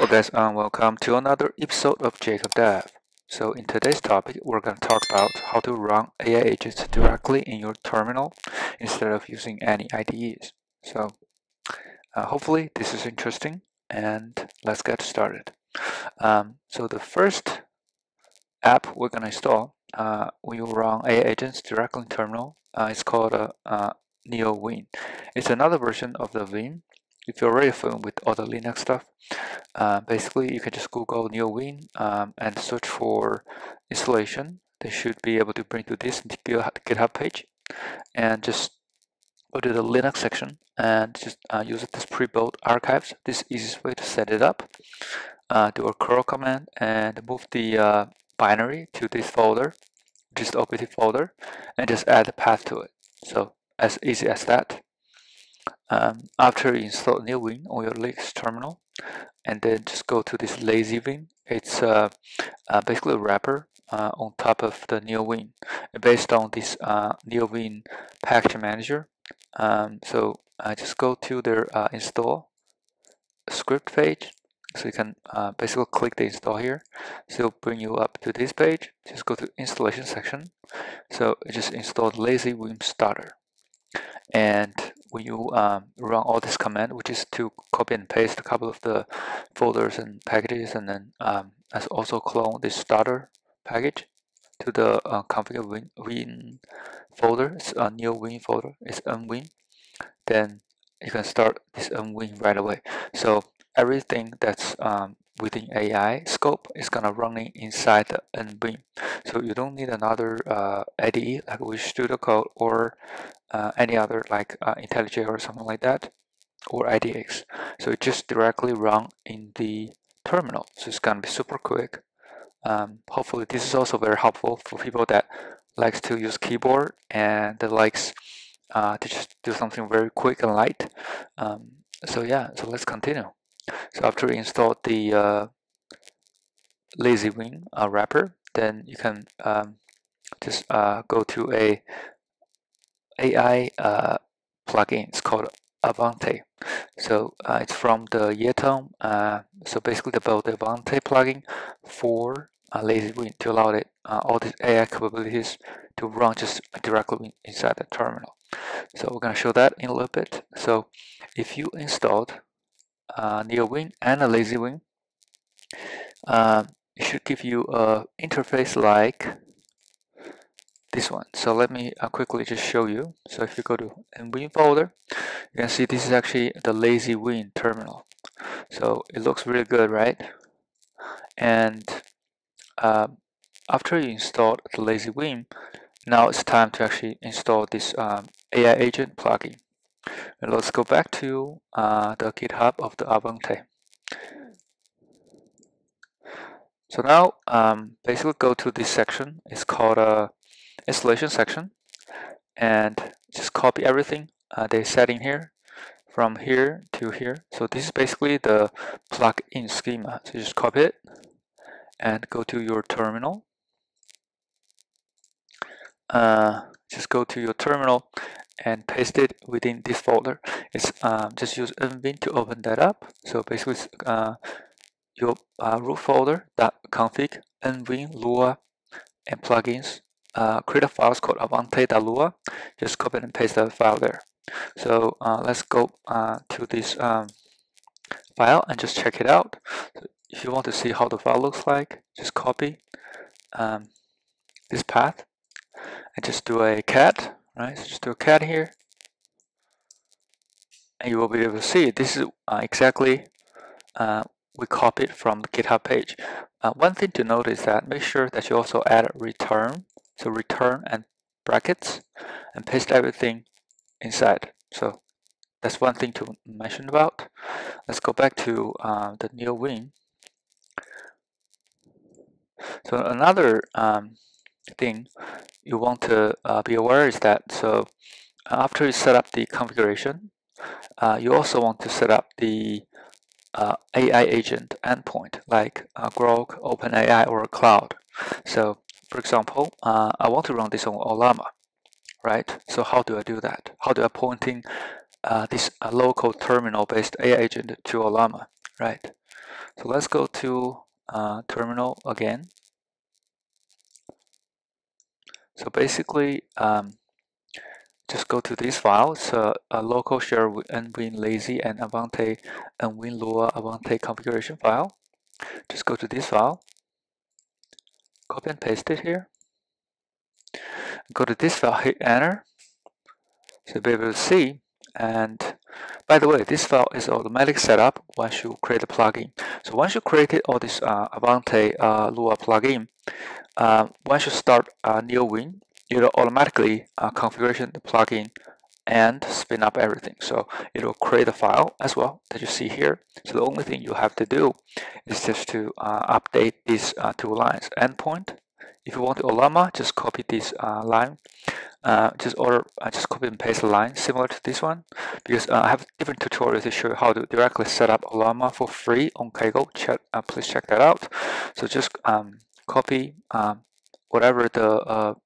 Well guys, um, welcome to another episode of Jacob Dev. So in today's topic, we're going to talk about how to run AI agents directly in your terminal instead of using any IDEs. So uh, hopefully this is interesting and let's get started. Um, so the first app we're going to install uh, when you run AI agents directly in terminal uh, is called uh, uh, NeoVim. It's another version of the Vim if you're already familiar with the Linux stuff, uh, basically you can just Google NeoVim um, and search for installation. They should be able to bring to this GitHub page and just go to the Linux section and just uh, use this pre-built archives. This is easiest way to set it up. Uh, do a curl command and move the uh, binary to this folder, just opt folder, and just add a path to it. So as easy as that. Um, after you install NeoVim on your Linux terminal, and then just go to this lazy Vim. It's uh, uh, basically a wrapper uh, on top of the NeoVim based on this uh, NeoVim package manager. Um, so I just go to their uh, install script page. So you can uh, basically click the install here. So it'll bring you up to this page. Just go to installation section. So just install lazy Vim starter. And when you um, run all this command, which is to copy and paste a couple of the folders and packages, and then um, as also clone this starter package to the uh, configure win, win folder, it's a new win folder, it's nvim, then you can start this nvim right away. So everything that's um, within AI scope is gonna running inside the nvim. So you don't need another uh, IDE like Visual Studio Code or uh, any other like uh, IntelliJ or something like that or IDX. So it just directly run in the terminal. So it's gonna be super quick. Um, hopefully this is also very helpful for people that likes to use keyboard and that likes uh, to just do something very quick and light. Um, so yeah, so let's continue. So after you install the uh, LazyVim uh, wrapper, then you can um, just uh, go to a AI uh, plugin. It's called Avante. So uh, it's from the yetone. Uh, so basically, they built the Avante plugin for uh, LazyVim to allow it uh, all these AI capabilities to run just directly inside the terminal. So we're going to show that in a little bit. So if you installed uh, NeoVim and a LazyVim, uh, it should give you a interface like this one. So let me uh, quickly just show you. So if you go to nvim folder, you can see this is actually the LazyVim terminal. So it looks really good, right? And uh, after you install the LazyVim, now it's time to actually install this um, AI agent plugin. And let's go back to uh, the GitHub of the Avante. So now, um, basically go to this section. It's called a uh, installation section and just copy everything uh, they setting here from here to here. So this is basically the plug-in schema. So just copy it and go to your terminal. Uh, just go to your terminal and paste it within this folder. It's um, just use nvim to open that up. So basically, uh, your uh, root folder that config nvim lua and plugins uh, create a file called avante.lua. Just copy and paste that file there. So uh, let's go uh, to this um, file and just check it out. So if you want to see how the file looks like, just copy um, this path and just do a cat, right? So just do a cat here, and you will be able to see this is uh, exactly uh, we copied from the GitHub page. Uh, one thing to note is that make sure that you also add return so return and brackets and paste everything inside. So that's one thing to mention about. Let's go back to uh, the NeoVim. So another um, thing you want to uh, be aware is that so after you set up the configuration, uh, you also want to set up the uh, AI agent endpoint like uh, Groq, OpenAI, or Claude. So for example, uh, I want to run this on Ollama, right? So how do I do that? How do I pointing uh, this uh, local terminal-based AI agent to Ollama, right? So let's go to uh, terminal again. So basically, um, just go to this file. It's a, a local share nvim lazy and Avante nvim Lua Avante configuration file. Just go to this file, copy and paste it here. Go to this file, hit enter. So able to see. And by the way, this file is automatic setup once you create a plugin. So once you created all this uh, Avante uh, Lua plugin, uh, once you start a new win, it'll automatically uh, configuration the plugin and spin up everything. So it'll create a file as well that you see here. So the only thing you have to do is just to uh, update these uh, two lines. Endpoint. If you want the Ollama, just copy this uh, line. Uh, just order, uh, just copy and paste a line similar to this one because I have different tutorials to show you how to directly set up Ollama for free on Kaggle. Check, please check that out. So just um, copy um, whatever the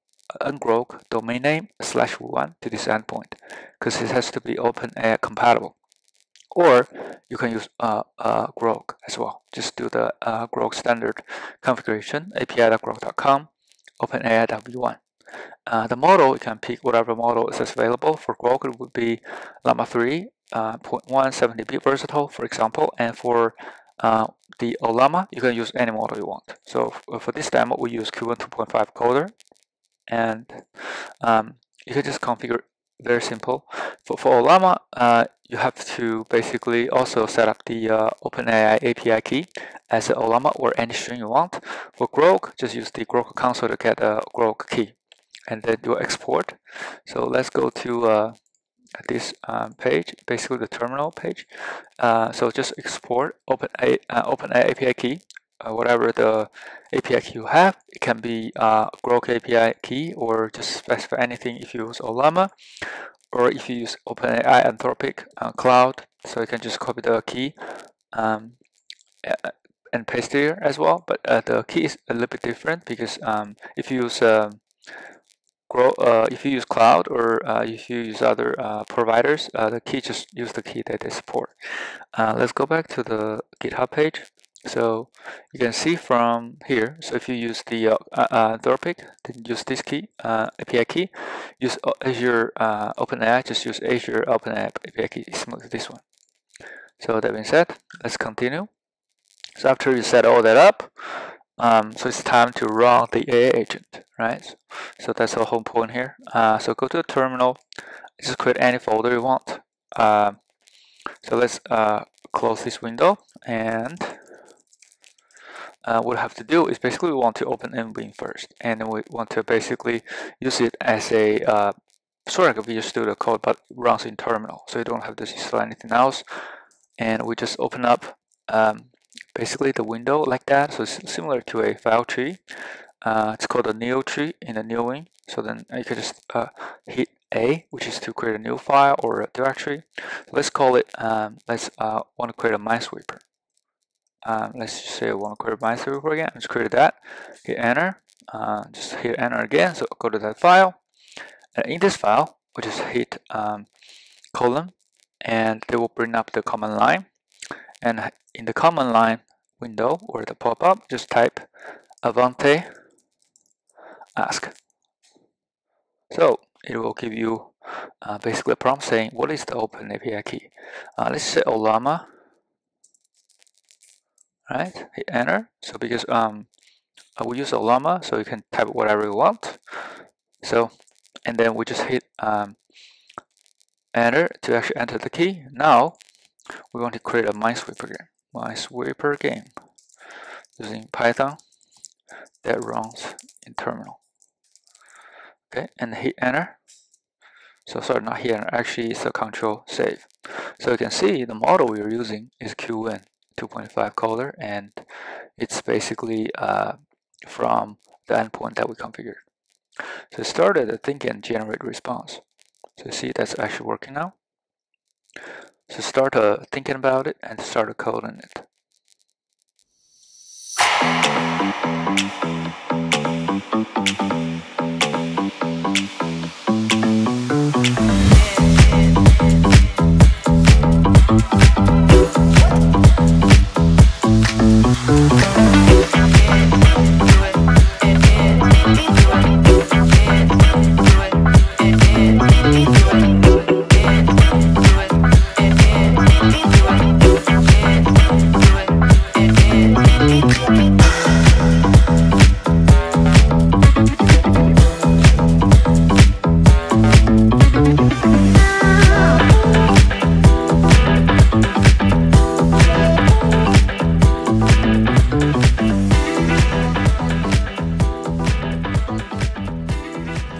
ngrok domain name slash one to this endpoint because it has to be OpenAI compatible. Or you can use uh, uh, Groq as well. Just do the uh, Groq standard configuration, api.groq.com, OpenAI.v1. Uh, the model, you can pick whatever model is available. For Groq, it would be Llama 3, uh, 0.170 versatile, for example. And for uh, the Ollama, you can use any model you want. So for this demo, we use Qwen 2.5 coder and um, you can just configure very simple. For, for Ollama, uh, you have to basically also set up the uh, OpenAI API key as an Ollama or any string you want. For Groq, just use the Groq console to get a Groq key and then do export. So let's go to uh, this um, page, basically the terminal page. Uh, so just export OpenAI, uh, OpenAI API key uh, whatever the API key you have. It can be uh, Groq API key or just specify anything if you use Ollama or if you use OpenAI Anthropic uh, Claude. So you can just copy the key um, and paste here as well. But uh, the key is a little bit different because um, if you use um, uh, if you use Claude or uh, if you use other uh, providers, uh, the key just use the key that they support. Uh, let's go back to the GitHub page. So you can see from here, so if you use the uh, uh, Anthropic, then use this key, uh, API key. Use uh, Azure uh, OpenAI, just use Azure OpenAI API key, similar this one. So that being said, let's continue. So after you set all that up, um, so it's time to run the AI agent, right? So that's the whole point here. Uh, so go to the terminal, just create any folder you want. Um, so let's uh, close this window and uh, what we have to do is basically we want to open nvim first and then we want to basically use it as a uh, sort of like a Visual Studio code but runs in terminal so you don't have to install anything else. And we just open up um, basically the window like that so it's similar to a file tree. Uh, it's called a neo tree in the NeoVim so then you can just uh, hit A which is to create a new file or a directory. Let's call it um, let's uh, want to create a minesweeper um, let's just say I want to create my server again. Let's create that. Hit enter. Uh, just hit enter again. So go to that file. And in this file, we just hit um, colon, and they will bring up the command line. And in the command line window or the pop-up, just type Avante ask. So it will give you uh, basically a prompt saying what is the open API key. Uh, let's say Ollama right? Hit enter. So because um, we use Ollama, so you can type whatever you want. So, and then we just hit um, enter to actually enter the key. Now, we want to create a Minesweeper game. Minesweeper game using Python that runs in terminal. Okay, and hit enter. So sorry, not here. Actually, it's a control save. So you can see the model we're using is Qwen. 2.5 coder and it's basically uh, from the endpoint that we configured. So it started a think and generate response. So you see that's actually working now. So start uh, thinking about it and start coding it.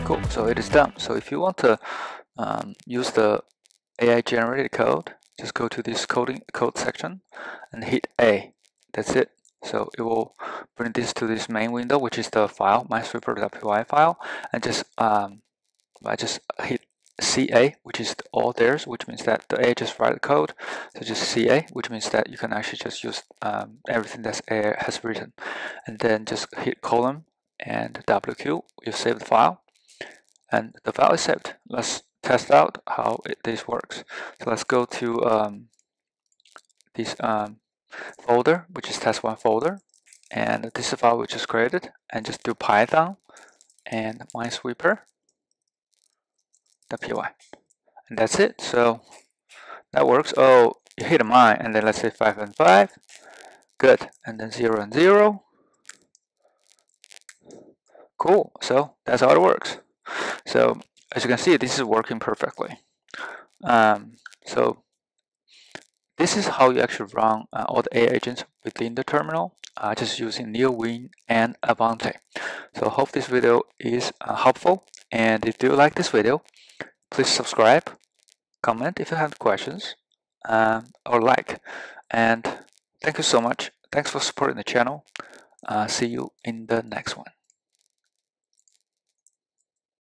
It's done. So if you want to um, use the AI generated code, just go to this coding code section and hit A. That's it. So it will bring this to this main window, which is the file, minesweeper.py file, and just um, I just hit CA, which is all theirs, which means that the A just write the code. So just CA, which means that you can actually just use um, everything that A has written, and then just hit colon and WQ. You save the file, and the file is saved. Let's test out how it, this works. So let's go to um, this um, folder, which is test1 folder. And this is a file we just created. And just do python and minesweeper.py. And that's it. So that works. Oh, you hit a mine, and then let's say 5 and 5. Good. And then 0 and 0. Cool. So that's how it works. So as you can see, this is working perfectly. Um, so this is how you actually run uh, all the AI agents within the terminal, uh, just using NeoVim and Avante. So hope this video is uh, helpful. And if you like this video, please subscribe, comment if you have questions, um, or like. And thank you so much. Thanks for supporting the channel. Uh, see you in the next one.